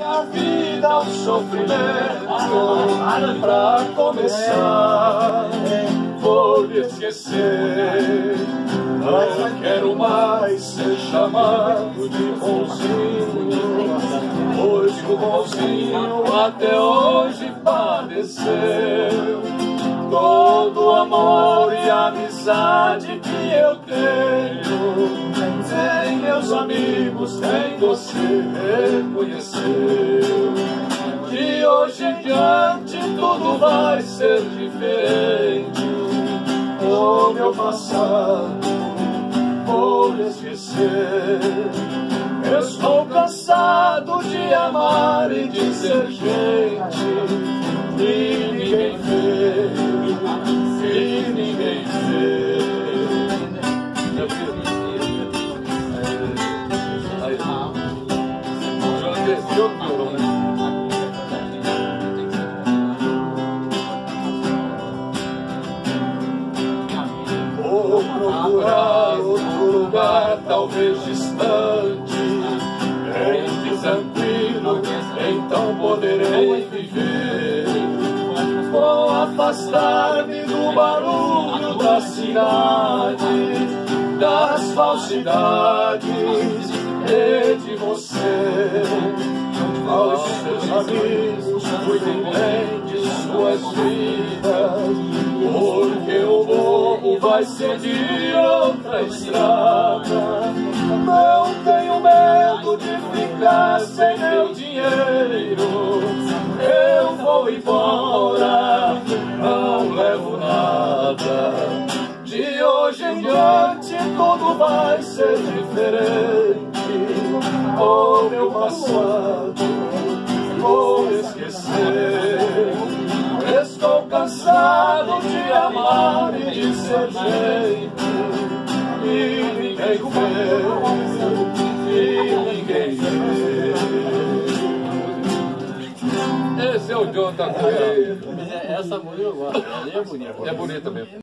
A vida é um sofrimento pra começar. Vou lhe esquecer. Não quero mais ser chamado de bonzinho. Hoje o bonzinho até hoje padeceu. Todo o amor e amizade que eu tenho meus amigos, em você reconheceu. De hoje em diante tudo vai ser diferente. O meu passado vou esquecer. Estou cansado de amar e de ser gente. E ninguém vê, Desceu o violão, né? Vou procurar outro lugar, talvez distante, bem tranquilo, então poderei viver. Vou afastar-me do barulho da cidade, das falsidades e de você. Suas vidas, porque o morro vai seguir outra estrada. Não tenho medo de ficar sem meu dinheiro. Eu vou embora, não levo nada. De hoje em diante tudo vai ser diferente. O meu passado ninguém vê, ninguém vê. Esse é o Jonathan Correia. Essa música eu gosto, ela é bonita. É bonita mesmo.